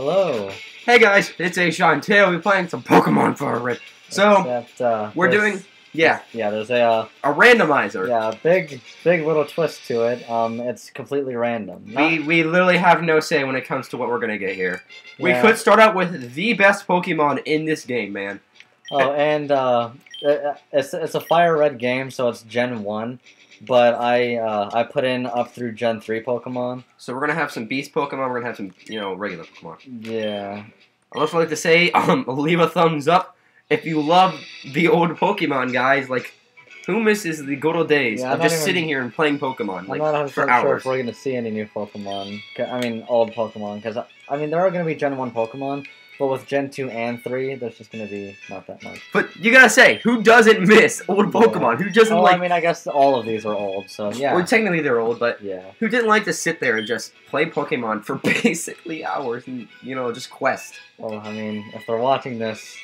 Hello. Hey guys, it's A Sean Tail. We're playing some Pokemon for a rip. So Except, uh, we're doing yeah Yeah, there's a uh, a randomizer. yeah big big little twist to it. Um, it's completely random. Not- We we literally have no say when it comes to what we're gonna get here. We yeah. could start out with the best Pokemon in this game, man. Oh, and uh, it's it's a fire red game, so it's Gen one. But I uh, I put in up through Gen three Pokemon. So we're gonna have some Beast Pokemon. We're gonna have some you know regular Pokemon. Yeah. I'd also like to say, um, leave a thumbs up if you love the old Pokemon, guys. Like, who misses the good old days Yeah, of I'm just even- sitting here and playing Pokemon I'm like not 100% for sure hours? if we're gonna see any new Pokemon. I mean, old Pokemon, because I mean there are gonna be Gen one Pokemon, but with Gen two and three, there's just gonna be not that much. But you gotta say, who doesn't miss old Yeah. Pokemon? Who doesn't Oh, like? I mean, I guess all of these are old, so yeah. Well, technically they're old, but yeah. who didn't like to sit there and just play Pokemon for basically hours and you know just quest? Well, I mean, if they're watching this,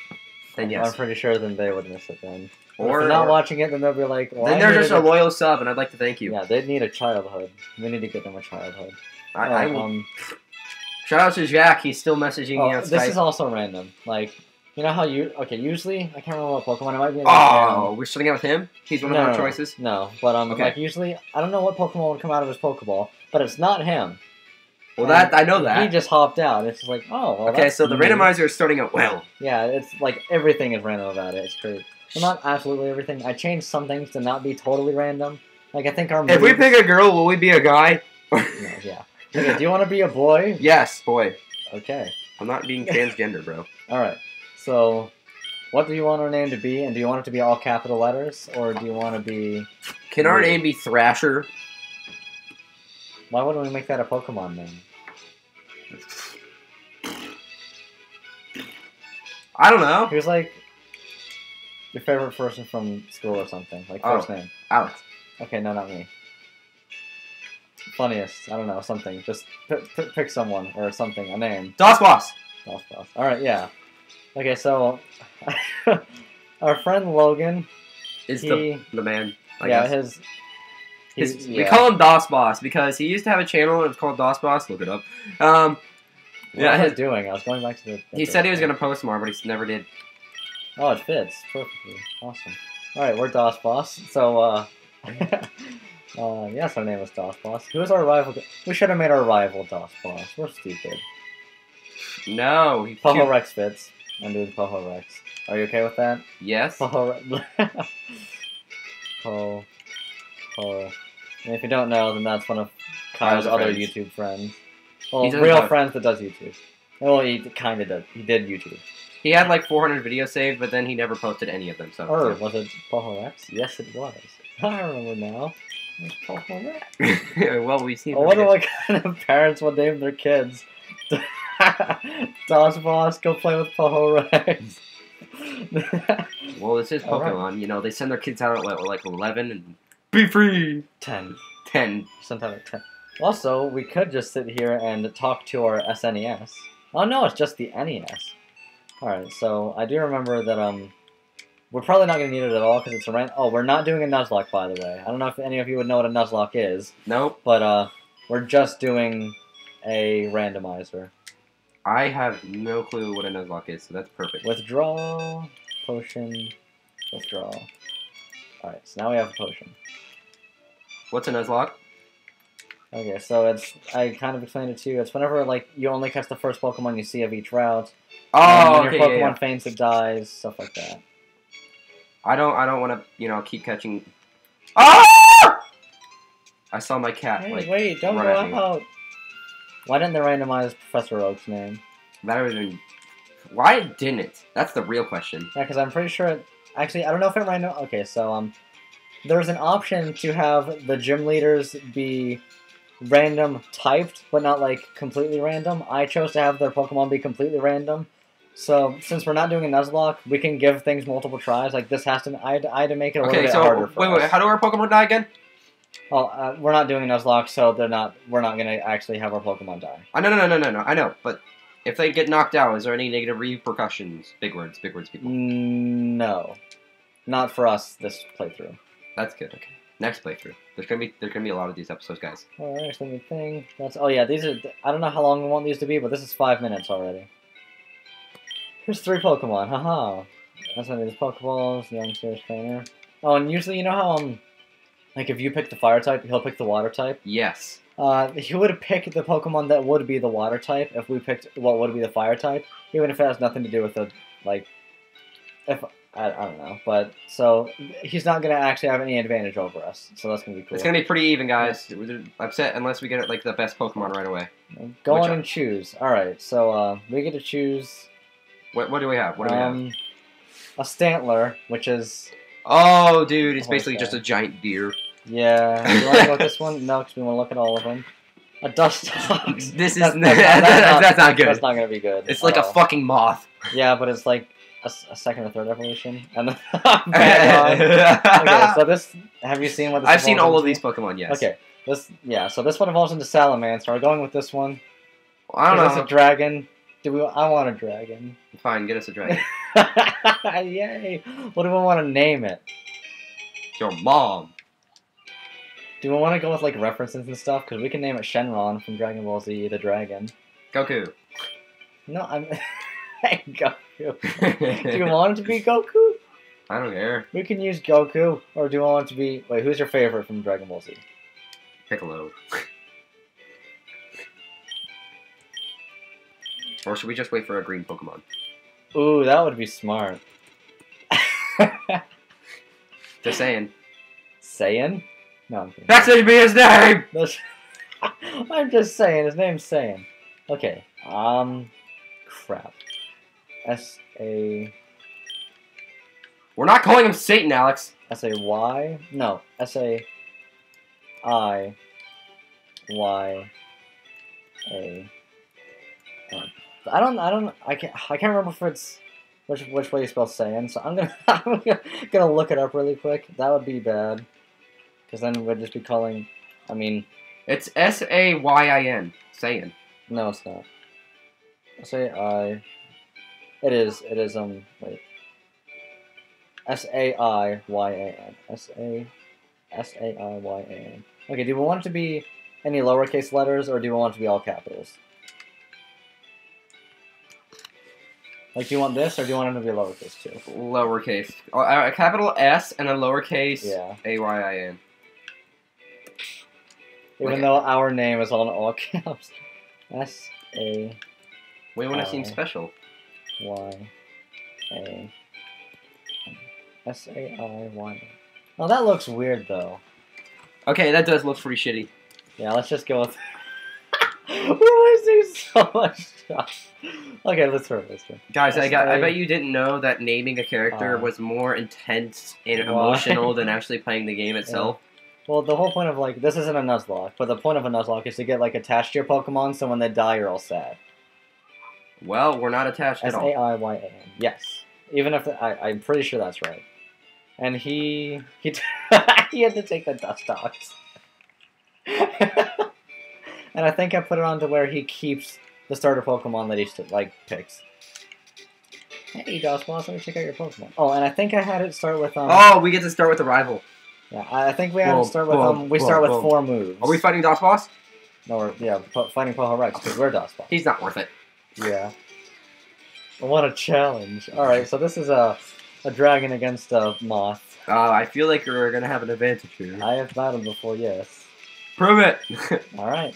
Then yes. I'm pretty sure then they would miss it then. Or, if they're not watching it, then they'll be like, well, then I they're just a loyal sub, and I'd like to thank you. Yeah, they need a childhood. We need to get them a childhood. I, Oh, I will, um, shout out to Jack. He's still messaging me oh, on this is also random. Like, you know how you okay? Usually, I can't remember what Pokemon it might be. oh, we're starting out with him. He's one no, of our no, choices. No, but um, Okay. like usually, I don't know what Pokemon would come out of his Pokeball, but it's not him. Well, And that I know that He just hopped out. It's just like, oh, well, okay, so the randomizer is starting out well. Yeah, it's like everything is random about it. It's crazy. Well, not absolutely everything. I changed some things to not be totally random. Like I think our If we pick a girl, will we be a guy? No, yeah. Okay, do you want to be a boy? yes, boy. Okay. I'm not being transgender, bro. All right. So, what do you want our name to be, and do you want it to be all capital letters, or do you want to be? Can our name be Thrasher? Why wouldn't we make that a Pokemon name? I don't know. Who's like your favorite person from school or something? Like Oh. first name. Alex. Okay, no, not me. Funniest. I don't know. Something. Just p- p- pick someone or something. A name. DOS Boss. Boss, boss. All right. Yeah. Okay. So, our friend Logan. Is he. the the man. I yeah. guess. His. His- he's- We call him DOS Boss because he used to have a channel and was called DOS Boss. Look it up. Um, What yeah, was I his- doing? I was going back to the. he said he was gonna post more, but he never did. Oh, it fits perfectly. Awesome. All right, we're DOS Boss. So, uh, uh, yes, our name is DOS Boss. Who is our rival? We should have made our rival DOS Boss. We're stupid. No. He Poho Rex fits. I'm doing Poho Rex. Are you okay with that? Yes. Poho Rex. Po. Po. And if you don't know, then that's one of Kyle's other friends. YouTube friends. Well, real have- friends that does YouTube. Well, he kind of does. He did YouTube. He had like 400 videos saved, but then he never posted any of them. So. Or was it Poho Rex? Yes, it was. I remember now. It was Poho Rex. well, we see. I wonder what kind of parents would name their kids. DOS Boss, go play with Poho Rex. Well, this is All right. Pokemon. You know, they send their kids out at what, like 11 and be free. 10. 10. Sometime at 10. Also, we could just sit here and talk to our SNES. Oh no, it's just the NES. Alright, so I do remember that, um, we're probably not going to need it at all because it's a rent. Oh, we're not doing a Nuzlocke, by the way. I don't know if any of you would know what a Nuzlocke is, Nope. but, uh, we're just doing a randomizer. I have no clue what a Nuzlocke is, so that's perfect. Withdraw, potion, withdraw. Alright, so now we have a potion. What's a Nuzlocke? Okay, so it's I kind of explained it to you. It's whenever like you only catch the first Pokemon you see of each route. and Oh, when okay, your yeah, Pokemon yeah. faints, it dies, stuff like that. I don't. I don't want to. You know, keep catching. Ah! I saw my cat. Hey, like wait, don't run go at me. out. Why didn't they randomize Professor Oak's name? that would have been. Why didn't it? That's the real question. Yeah, because I'm pretty sure. It, actually, I don't know if it random. Okay, so um, there's an option to have the gym leaders be random typed, but not like completely random. I chose to have their Pokemon be completely random. So since we're not doing a Nuzlocke, we can give things multiple tries. Like this has to, I had, I had to make it a little bit so harder for wait, us. wait. How do our Pokemon die again? Well, uh, we're not doing a Nuzlocke, so they're not. We're not gonna actually have our Pokemon die. Oh, no, no, no, no, no, no. I know, but if they get knocked out, is there any negative repercussions? Big words, big words, people. Mm, No, not for us this playthrough. That's good. Okay. next playthrough. There's gonna be there's gonna be a lot of these episodes, guys. Alright, let me think. That's oh yeah, these are I don't know how long we want these to be, but this is five minutes already. Here's three Pokemon, haha. That's gonna be the Pokeballs, the Young Series Trainer. Oh, and usually you know how um like if you pick the fire type, he'll pick the water type. Yes. Uh, he would pick the Pokemon that would be the water type if we picked what would be the fire type, even if it has nothing to do with the like. If I, I don't know, but so he's not gonna actually have any advantage over us, so that's gonna be cool. It's gonna be pretty even, guys. We're upset unless we get like the best Pokemon right away. Go Which on and choose. All right, so uh, we get to choose What, what do we have? What do we have? um, a Stantler, which is Oh, dude, it's basically just a giant deer. yeah. Do you want to look at this one? No, because we want to look at all of them. A Dustox. This is That's- that's, that's, not, good. That's not gonna be good. it's like a fucking moth. Yeah, but it's like a second or third evolution, and then okay. So this, have you seen what this? I've seen all of these Pokemon. Yes. Okay, this yeah. So this one evolves into Salamence. We're going with this one. I don't know. It's a dragon. Do we? I want a dragon. Fine, get us a dragon. Yay! What do we want to name it? Your mom. Do we want to go with like references and stuff? Because we can name it Shenron from Dragon Ball Z, the dragon. Goku. No, I'm Hey Goku. Do you want it to be Goku? I don't care. We can use Goku, or do you want it to be? Wait, who's your favorite from Dragon Ball Z? Piccolo. Or should we just wait for a green Pokemon? Ooh, that would be smart. Just saying. Saying? No, I'm kidding. That should be his name. That's- I'm just saying. His name's Saying. Okay. Um, crap. S A We're not calling him Satan, Alex. S A Y. No, S A I Y A. N. I don't. I don't. I can't. I can't remember if it's which which way you spell Saiyan. So I'm gonna. I'm gonna, gonna look it up really quick. That would be bad. Because then we'd just be calling. I mean, It's S A Y I N. Saiyan. no, it's not. S A I. It is. It is. Um. Wait. S A I Y A N. S A. S A I Y A N. Okay. Do we want it to be any lowercase letters or do we want it to be all capitals? Like, do you want this or do you want it to be lowercase too? Lowercase. Uh, A capital S and a lowercase Yeah. A Y I N. Even though our name is all in all caps. S A We want to seem Oh. special. Y A S A I Y. Oh, that looks weird though. Okay, that does look pretty shitty. Yeah, let's just go with. We're wasting so much stuff. Okay, let's try this one. Guys, I got. I S A- bet you didn't know that naming a character Uh, was more intense and why? emotional than actually playing the game itself. Well, the whole point of like this isn't a Nuzlocke, but the point of a Nuzlocke is to get like attached to your Pokemon, so when they die, you're all sad. Well, we're not attached S at A all. I Y A N. Yes, even if the, I, I'm pretty sure that's right. And he he he had to take the Dustox. And I think I put it on to where he keeps the starter Pokemon that he like picks. Hey, Dustboss, let me check out your Pokemon. Oh, and I think I had it start with um. Oh, we get to start with the rival. Yeah, I think we had to start with um. We start with four moves. Are we fighting DOS Boss? No, we're, yeah, fighting Poho Rex because we're Dustboss. He's not worth it. Yeah. What a challenge! All right, so this is a a dragon against a moth. Uh, I feel like we're gonna have an advantage here. I have battled before, yes. Prove it. All right.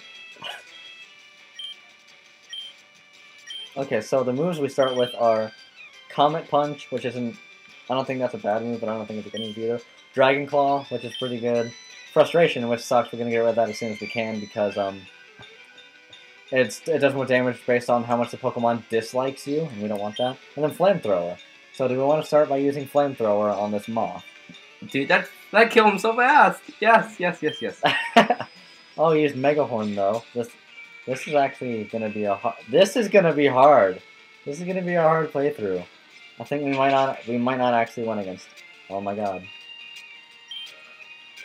Okay, so the moves we start with are Comet Punch, which isn't. I don't think that's a bad move, but I don't think it's a good move either. Dragon Claw, which is pretty good. Frustration, which sucks. We're gonna get rid of that as soon as we can because um, it's it does more damage based on how much the Pokemon dislikes you, and we don't want that. And then Flamethrower. So do we want to start by using Flamethrower on this moth? Dude, that that killed him so fast. Yes, yes, yes, yes. oh, he used Mega Horn though. This this is actually gonna be a har- this is gonna be hard. This is gonna be a hard playthrough. I think we might not we might not actually win against. Oh my god.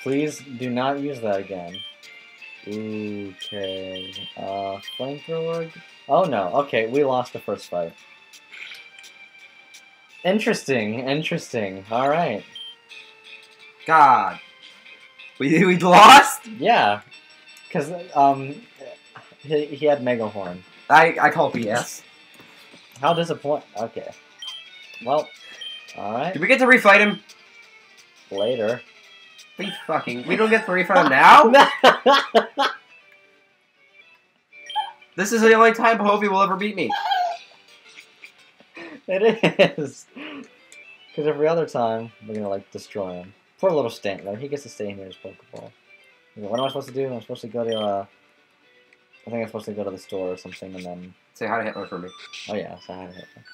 Please do not use that again. Okay. Uh, flamethrower. Oh no. Okay, we lost the first fight. Interesting. Interesting. All right. God. We, we lost? Yeah, because um, he, he had Mega Horn. I, I call BS. How disappoint? Okay. Well, all right. Did we get to refight him? Later. We fucking. We don't get to refight him now? This is the only time Hovey will ever beat me. it is. Because every other time we're gonna like destroy him. Poor little Stantler. He gets to stay in here as Pokeball. What am I supposed to do? I'm supposed to go to uh. I think I'm supposed to go to the store or something, and then Say hi to Hitler for me. Oh yeah, so hi to Hitler.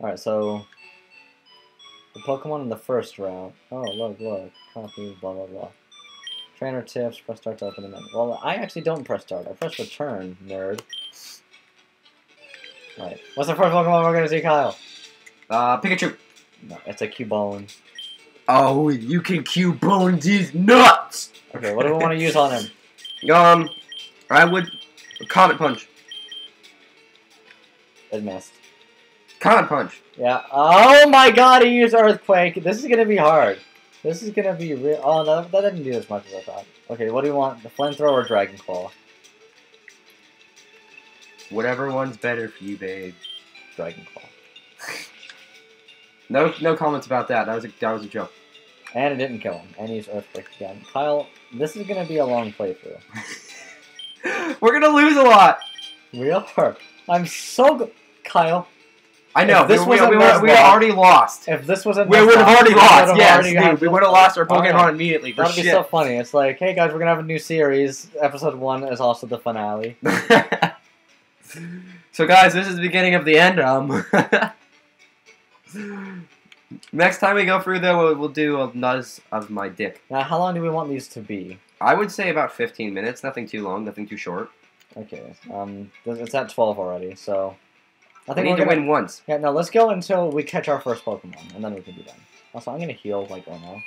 Alright, so the Pokemon in the first round. Oh look, look. Copy, blah blah blah. Trainer tips, press start to open the menu. Well, I actually don't press start. I press return, nerd. Alright. What's the first Pokemon we're gonna see, Kyle? Uh, Pikachu. No, it's a Cubone. Oh, you can Cubone these nuts! Okay, what do we want to use on him? Um, I would. Comet Punch. It missed. Comet Punch. Yeah. Oh my god, he used Earthquake. This is gonna be hard. This is gonna be real. Oh, no, that didn't do as much as I thought. Okay, what do you want? The Flamethrower or Dragon Claw? Whatever one's better for you, babe. Dragon Claw. No, no comments about that. That was a, that was a joke. And it didn't kill him. And he's Earthquake again. Kyle, this is gonna be a long playthrough. We're gonna lose a lot. We are. I'm so good. Kyle, I know. This we, we, wasn't we, Nuzlocke- we already lost. if this wasn't We would have already lost. Yes, dude. We would have lost our Pokemon Alright. immediately for That'd be so funny. It's like, hey guys, we're gonna have a new series. Episode one is also the finale. so, guys, this is the beginning of the end. Um, next time we go through, though, we'll, we'll do a nuzz of my dick. Now, how long do we want these to be? I would say about 15 minutes. Nothing too long. Nothing too short. Okay. Um, it's at twelve already, so I think need we're to gonna. win once. Yeah, no, let's go until we catch our first Pokemon, and then we can be done. Also, I'm gonna heal like right now.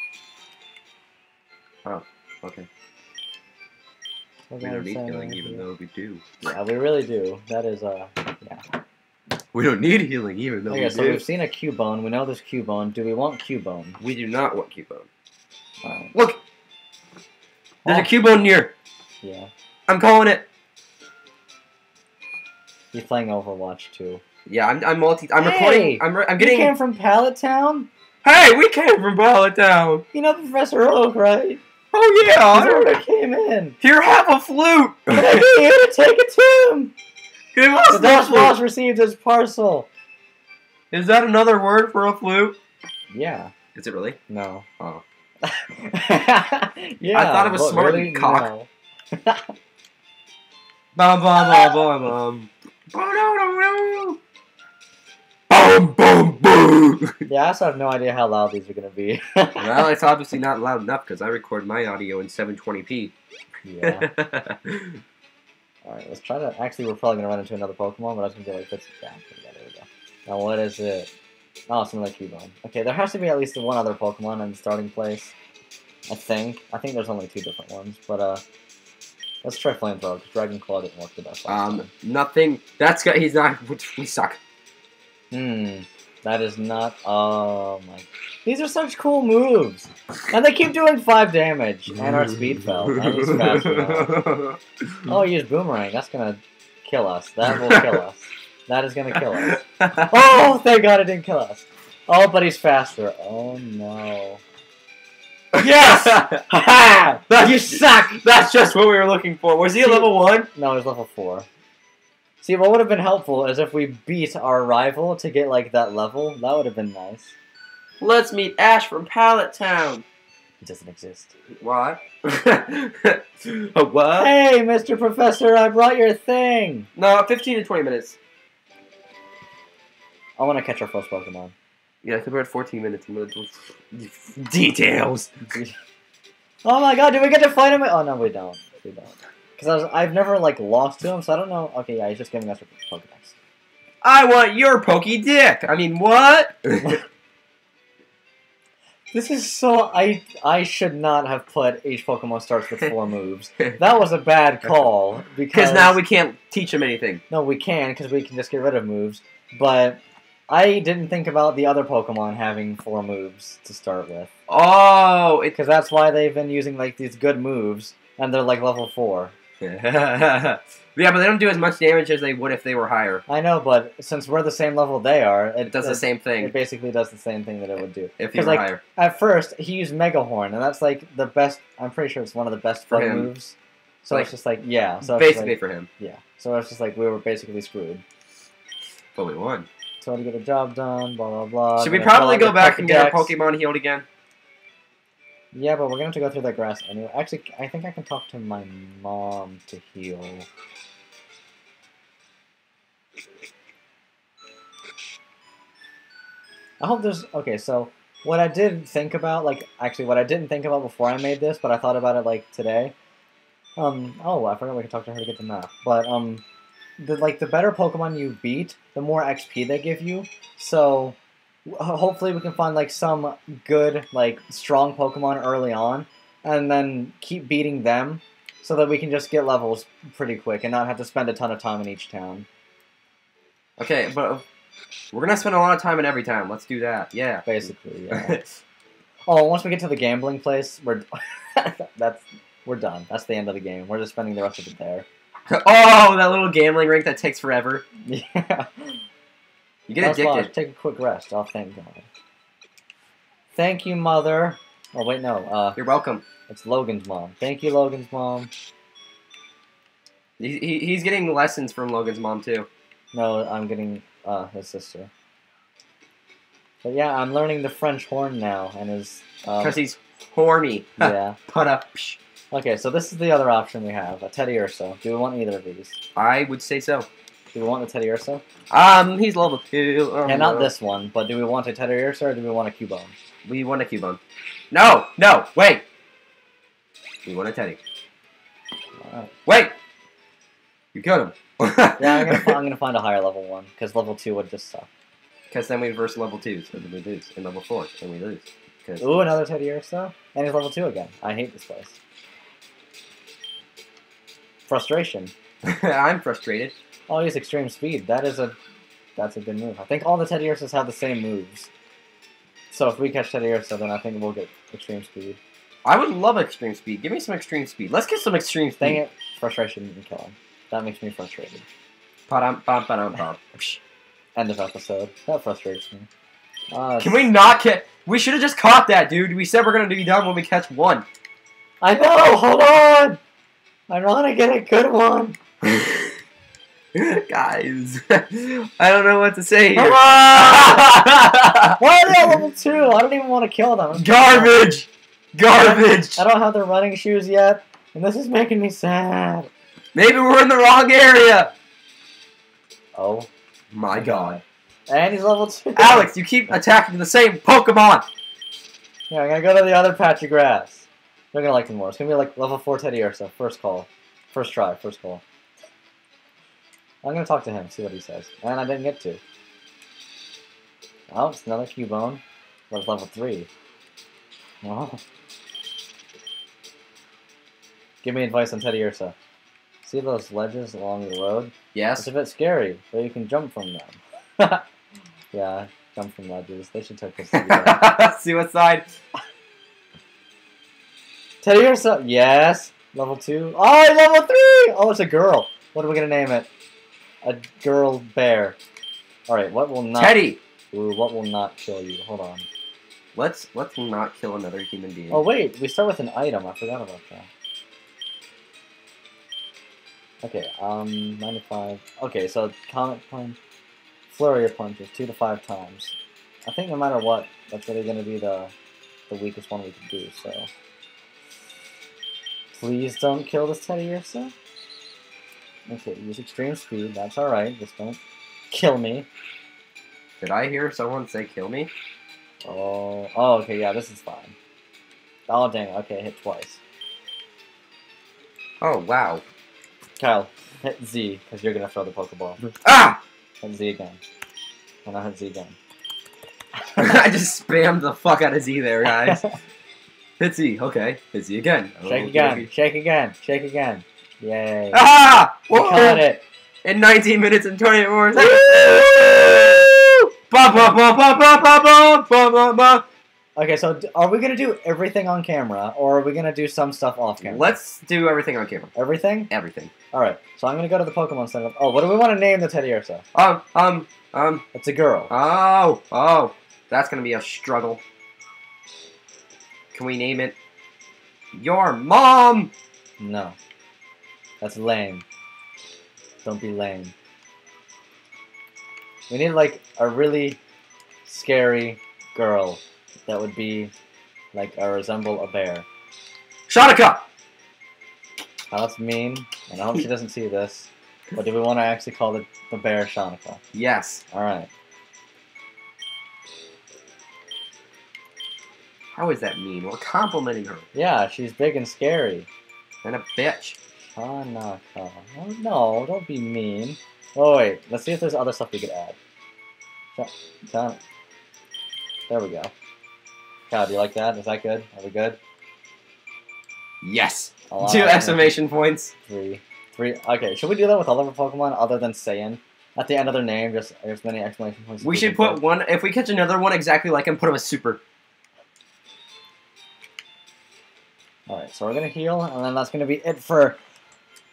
Oh. Okay. Gonna don't need healing, even though we do. Yeah, we really do. That is uh, yeah. We don't need healing, even though Okay, we so do. So we've seen a Cubone. We know there's Cubone. Do we want Cubone? We do not want Cubone. Alright. Look! There's Oh. a Cubone near. Yeah. I'm calling it. He's playing Overwatch too. Yeah, I'm, I'm multi. I'm Hey! recording. I'm, re- I'm getting. came from Pallet Town? Hey, we came from Pallet Town. You know Professor Oak, right? Oh yeah, He's I already came in. Here, have a flute. Can I you to take it to him? Give us The Dust. Boss received his parcel. Is that another word for a flute? Yeah. Is it really? No. Oh. yeah. I thought it was smart, really, cock. no. Bum bum bum bum bum. Boom boom boom. Yeah, I also have no idea how loud these are gonna be. well, it's obviously not loud enough because I record my audio in 720p. yeah. Alright, let's try to. Actually, we're probably gonna run into another Pokemon, but I was gonna be like, this. Yeah, yeah, there we go. Now, what is it? Oh, it's another Cubone. Okay, there has to be at least one other Pokemon in the starting place. I think. I think there's only two different ones, but uh. Let's try Flamethrower, because Dragon Claw didn't work the best Um, time. nothing. That's good. He's not. We suck. Hmm. That is not. Oh my. These are such cool moves! And they keep doing 5 damage! And our speed fell. And he's faster now. Oh, use Bonemerang. That's gonna kill us. That will kill us. That is gonna kill us. Oh, thank god it didn't kill us. Oh, but he's faster. Oh no. Yes! Haha! That's- you suck! That's just what we were looking for. Was he a level one? No, he's level 4. See, what would have been helpful is if we beat our rival to get, like, that level. That would have been nice. Let's meet Ash from Pallet Town. It doesn't exist. Why? a what? Hey, Mr. Professor, I brought your thing! No, 15 to 20 minutes. I want to catch our first Pokemon. Yeah, I think we're at 14 minutes. I'm gonna do details. Oh my god, did we get to fight him? Oh no, we don't. We don't. Because I've never, like, lost to him, so I don't know. Okay, yeah, he's just giving us a Pokedex. I want your pokey dick. I mean, what? This is so. I I should not have put each Pokemon starts with four moves. That was a bad call. Because Because now we can't teach him anything. No, we can, because we can just get rid of moves. But I didn't think about the other Pokemon having four moves to start with. Oh. Because that's why they've been using like these good moves, and they're like level four. yeah, but they don't do as much damage as they would if they were higher. I know, but since we're the same level they are, it, It does the same thing. It basically does the same thing that it would do. if you were like, higher. At first, he used Mega Horn, and that's like the best. I'm pretty sure it's one of the best For him. moves. So Like, it's just like yeah. So Basically like, for him, yeah. So it's just like we were basically screwed. but we won. So to get the job done, blah blah blah. Should we probably go back and get our Pokemon healed again? Yeah, but we're gonna have to go through that grass anyway. Actually, I think I can talk to my mom to heal. I hope there's okay. So what I did think about, like actually, what I didn't think about before I made this, but I thought about it like today. Um. Oh, I forgot we could talk to her to get the map. But um, the like the better Pokemon you beat, the more XP they give you. So hopefully we can find like some good like strong Pokemon early on, and then keep beating them, so that we can just get levels pretty quick and not have to spend a ton of time in each town. Okay, but we're gonna spend a lot of time in every town. Let's do that. Yeah. Basically, yeah. oh, once we get to the gambling place, we're that's we're done. That's the end of the game. We're just spending the rest of it there. oh, that little gambling rink that takes forever. Yeah. You get That's addicted. Take a quick rest. Oh, thank God. Thank you, mother. Oh wait, no. Uh, You're welcome. it's Logan's mom. Thank you, Logan's mom. He, he, he's getting lessons from Logan's mom too. No, I'm getting uh his sister. But yeah, I'm learning the French horn now, and his um, Because he's horny. yeah. Put up. Okay, so this is the other option we have: a Teddiursa. Do we want either of these? I would say so. Do we want the Teddiursa? Um, he's level two. Um, yeah, not this one, but do we want a Teddiursa or do we want a Cubone? We want a Cubone. No, no, wait. We want a Teddy. Alright. Wait. You killed him. Yeah, I'm gonna, I'm gonna find a higher level one because level two would just suck. Because then we verse level twos, and then we lose, and level four, and we lose. Ooh, another Teddiursa, and he's level two again. I hate this place. Frustration. I'm frustrated. Oh, he's extreme speed. That is a, that's a good move. I think all the Teddiursas have the same moves. So if we catch Teddiursa, then I think we'll get extreme speed. I would love extreme speed. Give me some extreme speed. Let's get some extreme speed. Dang it, frustration didn't kill him. That makes me frustrated. Ba-dum, bum, ba-dum, bum. End of episode. That frustrates me. Uh, Can we not get? We should have just caught that, dude. We said we're gonna be done when we catch one. I know. Hold on. I want to get a good one. Guys, I don't know what to say here. Come on! Why are they at level two? I don't even want to kill them. Garbage, garbage. I don't have the running shoes yet, and this is making me sad. Maybe we're in the wrong area. Oh My God, And he's level two. Alex, you keep attacking the same Pokemon. Yeah, I'm gonna go to the other patch of grass. They're gonna like me more. It's gonna be like level four Teddiursa. First call. First try, first call. I'm gonna talk to him, see what he says. And I didn't get to. Oh, it's another Cubone. But it's level three. Oh. Give me advice on Teddiursa. See those ledges along the road? Yes. It's a bit scary, but you can jump from them. yeah, jump from ledges. They should take us the See what side? Teddiursa, yes. Level two. Oh, level three. Oh, it's a girl. What are we gonna name it? A girl bear. All right. What will not? Teddy. Ooh, what will not kill you? Hold on. Let's let's not kill another human being. Oh wait, we start with an item. I forgot about that. Okay. Um, ninety-five. Okay, so comet punch, flurry of punches, two to five times. I think no matter what, that's really gonna be the the weakest one we can do. So. Please don't kill this Teddiursa. Okay, use extreme speed. That's alright. Just don't kill me. Did I hear someone say kill me? Oh, oh, okay, yeah, this is fine. Oh, dang, okay, hit twice. Oh wow. Kyle, hit Z, because you're gonna throw the Pokeball. Ah! Hit Z again. And I hit Z again. I just spammed the fuck out of Z there, guys. Hitsy, okay. Hitsy again. Shake again, okay. shake again, shake again. Yay. Ah! We Whoa! it. In 19 minutes and 24 seconds. Okay, so are we gonna do everything on camera, or are we gonna do some stuff off camera? Let's do everything on camera. Everything? Everything. All right. So I'm gonna go to the Pokemon Center. Oh, what do we want to name the Teddiursa? Um, um, um. It's a girl. Oh, oh, that's gonna be a struggle. Can we name it? Your mom. No. That's lame. Don't be lame. We need like a really scary girl that would be like uh, resemble a bear. Shanika. Now that's mean, and I hope she doesn't see this. But do we want to actually call the, the bear Shanika? Yes. Alright. How is that mean? We're complimenting her. Yeah, she's big and scary. And a bitch. Oh, no, don't be mean. Oh, wait. Let's see if there's other stuff we could add. There we go. God, do you like that? Is that good? Are we good? Yes. Two exclamation points. Three. Three. Okay, should we do that with all of our Pokemon other than Saiyan? At the end of their name, just as many exclamation points. as We should can put one. If we catch another one exactly like him, put him a super. Alright, so we're gonna heal, and then that's gonna be it for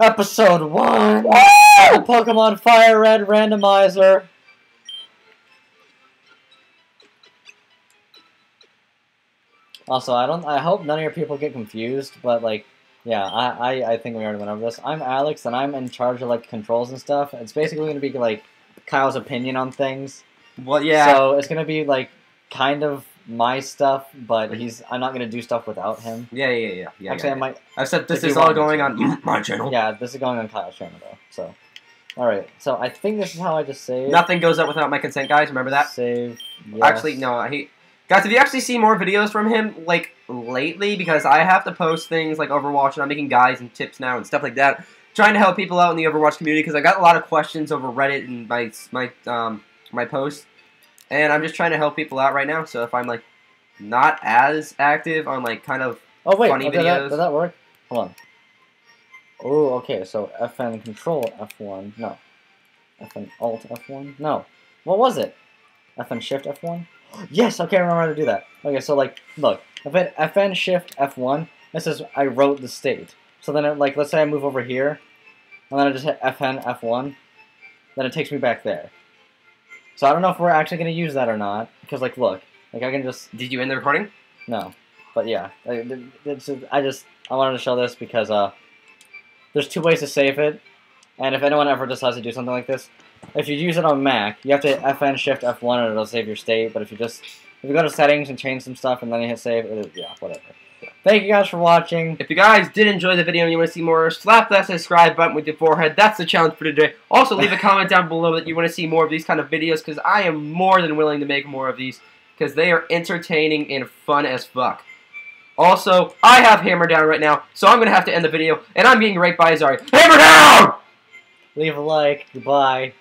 episode one! Pokemon Fire Red Randomizer! Also, I don't. I hope none of your people get confused, but like, yeah, I, I, I think we already went over this. I'm Alex, and I'm in charge of like controls and stuff. It's basically gonna be like Kyle's opinion on things. Well, yeah. So it's gonna be like kind of my stuff, but he's. I'm not gonna do stuff without him. yeah, yeah, yeah, yeah. Actually, yeah, I might. Except this is all going on my channel. Yeah, this is going on Kyle's channel though. So, all right. So I think this is how I just save. Nothing goes up without my consent, guys. Remember that? Save. Yes. Actually, no. He, guys, if you actually see more videos from him like lately, because I have to post things like Overwatch, and I'm making guides and tips now and stuff like that, trying to help people out in the Overwatch community because I got a lot of questions over Reddit and my my um my posts, and I'm just trying to help people out right now. So if I'm like not as active on like kind of Oh wait, funny oh, did, that, videos. did that work? Hold on. Oh, okay. So FN Control F1. No. FN Alt F1. No. What was it? FN Shift F1. Yes. Okay, I remember how to do that. Okay, so like, look, if I hit FN Shift F1, this says I wrote the state. So then, it, like, let's say I move over here, and then I just hit FN F1, then it takes me back there. So I don't know if we're actually gonna use that or not, because like, look, like I can just did you end the recording? no, but yeah, I just I wanted to show this because uh, there's two ways to save it, and if anyone ever decides to do something like this, if you use it on Mac, you have to FN Shift F1 and it'll save your state. But if you just if you go to settings and change some stuff and then you hit save, it, yeah, whatever. Thank you guys for watching. If you guys did enjoy the video and you want to see more, slap that subscribe button with your forehead. That's the challenge for today. Also, leave a comment down below that you want to see more of these kind of videos because I am more than willing to make more of these because they are entertaining and fun as fuck. Also, I have Hammer Down right now, so I'm going to have to end the video, and I'm being raped by Azari. Hammer Down! Leave a like. Goodbye.